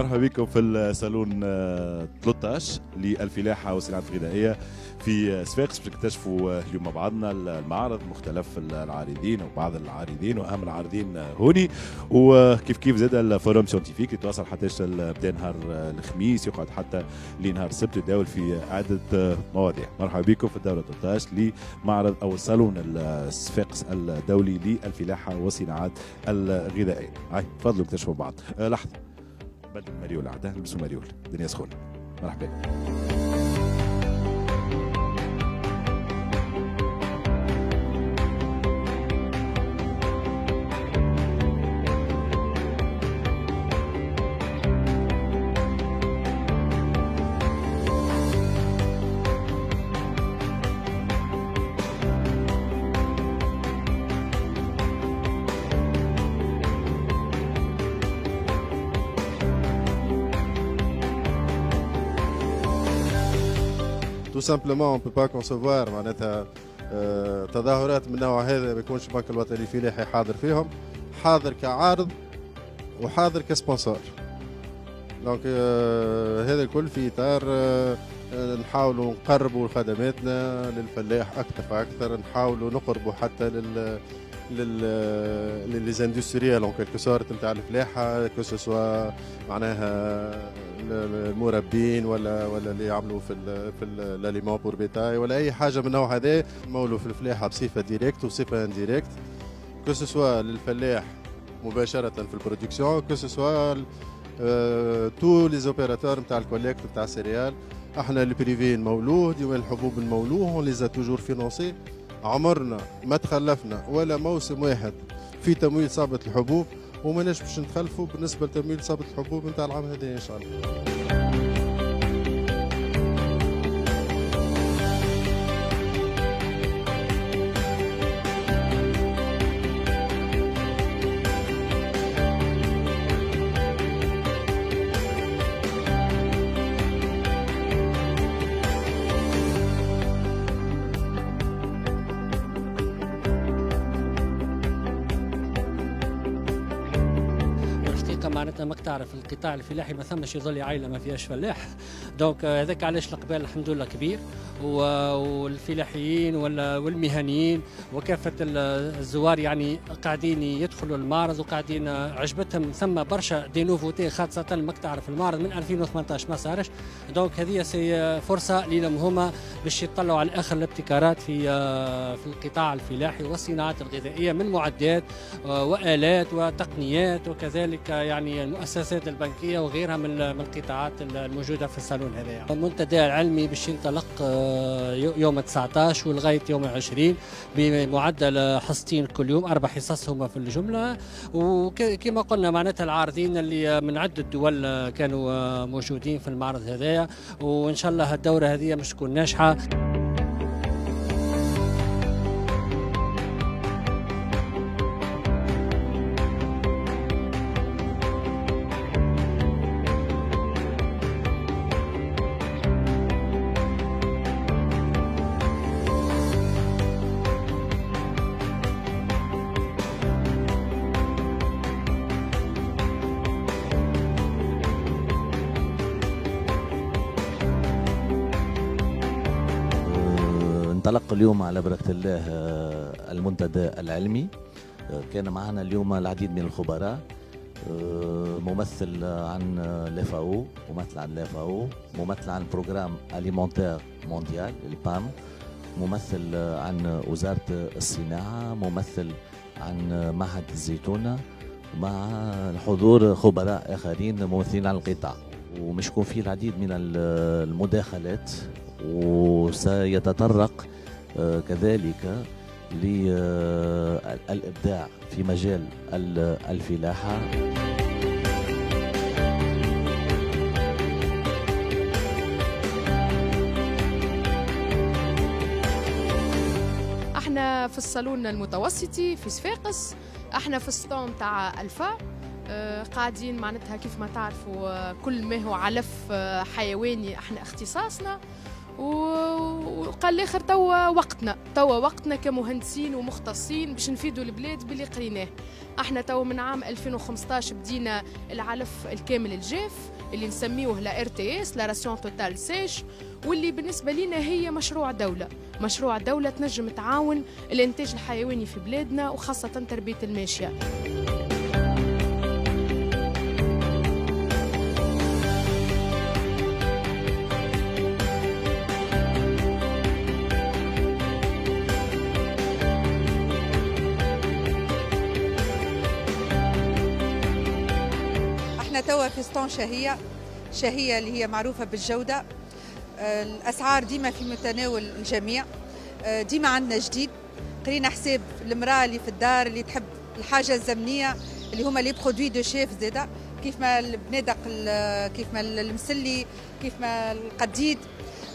مرحبا بكم في الصالون 13 للفلاحه والصناعات الغذائيه في صفاقس باش نكتشفوا اليوم مع بعضنا المعرض مختلف العارضين وبعض العارضين وأهم العارضين هوني. وكيف كيف زاد ال forum scientifique يتواصل حتى بدا نهار الخميس يقعد حتى لنهار السبت يتداول في عده مواضيع. مرحبا بكم في الدورة 13 لمعرض أو صالون الصفاقس الدولي للفلاحه والصناعات الغذائية. هاي تفضلوا اكتشفوا بعض. لحظة. بدل مريول عاده لبسوا مريول الدنيا سخونة. مرحبا tout simplement on peut pas concevoir معناتها آه، تظاهرات من النوع هذا ما يكونش البنك الوطني الفلاحي حاضر فيهم. حاضر كعارض وحاضر ك sponsor. donc آه، هذا الكل في إطار آه، نحاولوا نقربوا خدماتنا للفلاح أكثر فأكثر نحاولوا نقربوا حتى لل لل industriels en quelque sorte نتاع الفلاحة que ce soit معناها المربين ولا ولا اللي يعملوا في ال في ال aliment pour bétail ولا أي حاجة من النوع هذا مولوا في الفلاحة بصفة directe وصفة indirecte que ce soit للفلاح مباشرة في ال production que ce soit tous les opérateurs نتاع ال collecte نتاع ال céréales إحنا ال privés المولوه ديوان الحبوب المولوه on les a toujours financés عمرنا ما تخلفنا ولا موسم واحد في تمويل صابت الحبوب. وما باش نتخلفوا بالنسبة لتمويل صابت الحبوب نتاع العام هذا إن شاء الله. ماك تعرف القطاع الفلاحي ما ثمش يظل عائله ما فيهاش فلاح. donc هذاك علاش الاقبال الحمد لله كبير والفلاحيين والمهنيين وكافة الزوار يعني قاعدين يدخلوا المعرض وقاعدين عجبتهم. ثم برشا des nouveautés خاصة ماك تعرف المعرض من 2018 ما صارش. donc هذه c'est فرصة لهم هما باش يطلعوا على اخر الابتكارات في في القطاع الفلاحي والصناعات الغذائية من معدات وآلات وتقنيات وكذلك يعني المؤسسات البنكية وغيرها من من القطاعات الموجودة في الصالون هذا. المنتدى العلمي باش ينطلق يوم 19 ولغاية يوم 20 بمعدل حصتين كل يوم أربع حصص هما في الجملة. وكما قلنا معناتها العارضين اللي من عدة دول كانوا موجودين في المعرض هذايا. وإن شاء الله الدورة هذه مش تكون ناجحة. انطلق اليوم على بركة الله المنتدى العلمي. كان معنا اليوم العديد من الخبراء. ممثل عن la FAO ممثل عن la FAO ممثل عن programme alimentaire mondial ال PAM ممثل عن وزارة الصناعة ممثل عن معهد الزيتونة مع حضور خبراء آخرين ممثلين عن القطاع. ومش يكون فيه العديد من المداخلات. وسيتطرق كذلك للإبداع في مجال الفلاحة. إحنا في الصالون المتوسطي في صفاقس إحنا في الستون تاع ألفا آه، قاعدين معناتها كيف ما تعرفوا آه، كل ما هو علف آه، حيواني إحنا اختصاصنا. وقال الآخر توا وقتنا توا وقتنا كمهندسين ومختصين باش نفيدوا البلاد باللي قريناه. أحنا توا من عام 2015 بدينا العلف الكامل الجاف اللي نسميوه la RTS la ration totale sèche واللي بالنسبة لنا هي مشروع دولة. مشروع دولة تنجم تعاون الإنتاج الحيواني في بلادنا وخاصة تربية الماشية. توا في stand شهية شهية اللي هي معروفة بالجودة. آه، الأسعار ديما في متناول الجميع. آه، ديما عندنا جديد. قرينا حساب المرأة اللي في الدار اللي تحب الحاجة الزمنية اللي هما les produits du chef زادا كيف ما البنادق ال- كيف ما المسلي كيف ما القديد.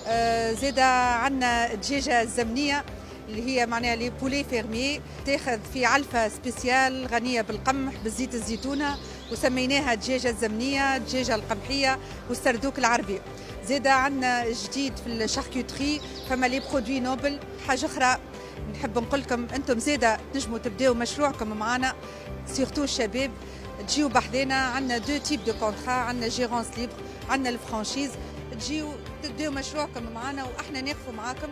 آه، زادا عندنا الدجاجة الزمنية اللي هي معناها les poulets fermiers تاخذ في علفة spéciale غنية بالقمح بالزيت الزيتونة. وسميناها الدجاجة الزمنية الدجاجة القمحية والسردوك العربي. زادا عندنا جديد في ال charcuterie فما les produits nobles. حاجة أخرى نحب نقول لكم أنتم زادا تنجموا تبداو مشروعكم معنا surtout الشباب. تجيو بحذانا عندنا deux types de contrats عندنا gérance libre عندنا ال franchise. تجيو تبداو مشروعكم معنا وأحنا نقفوا معاكم.